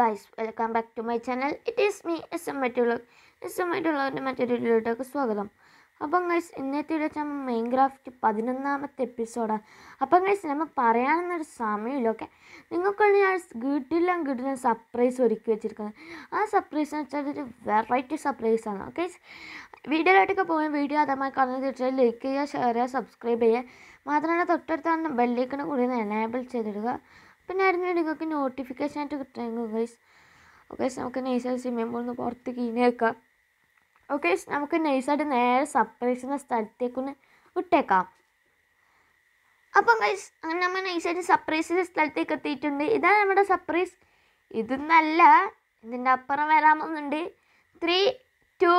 Guys welcome back to my channel it is me S M മറ്റുള്ള S M മറ്റുള്ളവരുടെ മറ്റൊരു വീഡിയോയിലേക്ക് സ്വാഗതം. അപ്പം ഗൈസ് ഇന്നത്തെ വീഡിയോ വെച്ചാൽ മെയിൻ ക്രാഫ്റ്റ് പതിനൊന്നാമത്തെ എപ്പിസോഡാണ് അപ്പം ഗൈസ് നമ്മൾ പറയാനൊന്നൊരു സമയമില്ലൊക്കെ നിങ്ങൾക്കുള്ള ഞാൻ വീട്ടിലും ഗീട്ടിലും സർപ്രൈസ് ഒരുക്കി വെച്ചിരിക്കുന്നത്. ആ സർപ്രൈസ് എന്ന് വെച്ചാൽ ഒരു വെറൈറ്റി സർപ്രൈസ് ആണ് ഓക്കെ വീഡിയോയിലോട്ടൊക്കെ പോകുന്ന വീഡിയോ അതേമാതിരി കാണുന്നത് തീർച്ചയായും ലൈക്ക് ചെയ്യുക ഷെയർ ചെയ്യുക സബ്സ്ക്രൈബ് ചെയ്യുക. മാത്രമല്ല തൊട്ടടുത്താണ് ബെല്ലേക്കിന് കൂടി എനേബിൾ ചെയ്തിടുക. പിന്നെ ആയിരുന്നു നിങ്ങൾക്ക് നോട്ടിഫിക്കേഷൻ ആയിട്ട് കിട്ടുമെങ്കിൽ ഗൈസ് ഓക്കെ നമുക്ക് നെയ്സായിട്ട് സ്വിമ്മിംഗ് പൂളിൽ നിന്ന് പുറത്ത് കീഞ്ഞേക്കാം ഓക്കെ നമുക്ക് നൈസായിട്ട് നേരെ സർപ്രൈസ് എന്ന സ്ഥലത്തേക്കൊന്ന് വിട്ടേക്കാം. അപ്പം ഗൈസ് അങ്ങനെ നമ്മൾ നൈസായിട്ട് സർപ്രൈസിന്റെ സ്ഥലത്തേക്ക് എത്തിയിട്ടുണ്ട്. ഇതാണ് നമ്മുടെ സർപ്രൈസ് ഇതൊന്നല്ല ഇതിന്റെ അപ്പുറം വരാമെന്നുണ്ട്. Three two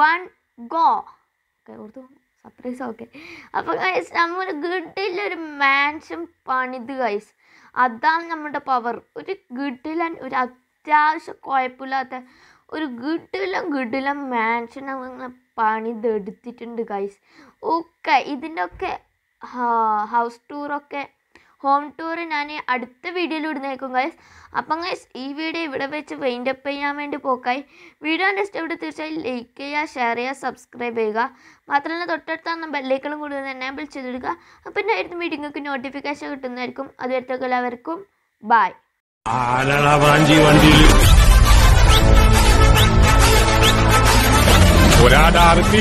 one go okay ഓർത്തു സർപ്രൈസ് ഓക്കെ അപ്പോൾ ഗൈസ് നമ്മൾ ഗിഡിലൊരു മാൻഷൻ പണിത് ഗൈസ് അതാണ് നമ്മുടെ പവർ ഒരു ഗിഡിലൻ ഒരു അത്യാവശ്യം കുഴപ്പമില്ലാത്ത ഒരു ഗിഡിലും ഗിഡിലും മാൻഷൻ നമ്മൾ പണിതെടുത്തിട്ടുണ്ട് ഗൈസ് ഓക്കെ ഇതിന്റെ ഒക്കെ ഹൗസ് ടൂറൊക്കെ ഹോം ടൂർ ഞാൻ അടുത്ത വീഡിയോയിൽ ഇടുന്നേക്കും ഗൈസ് അപ്പം ഗൈസ് ഈ വീഡിയോ ഇവിടെ വെച്ച് വൈൻഡ് അപ്പ് ചെയ്യാൻ വേണ്ടി പോക്കായി. വീഡിയോ ഇഷ്ടപ്പെട്ട് തീർച്ചയായും ലൈക്ക് ചെയ്യുക ഷെയർ ചെയ്യുക സബ്സ്ക്രൈബ് ചെയ്യുക. മാത്രമല്ല തൊട്ടടുത്താണ് ബെല്ലേക്കളും കൂടുതൽ എനേബിൾ ചെയ്തിടുക അപ്പം ആയിരുന്നു വീഡിയോക്ക് നോട്ടിഫിക്കേഷൻ കിട്ടുന്നതായിരിക്കും. അതുവരത്തേക്ക് എല്ലാവർക്കും. ബായ് വാഞ്ചി ഒരാടാർത്തി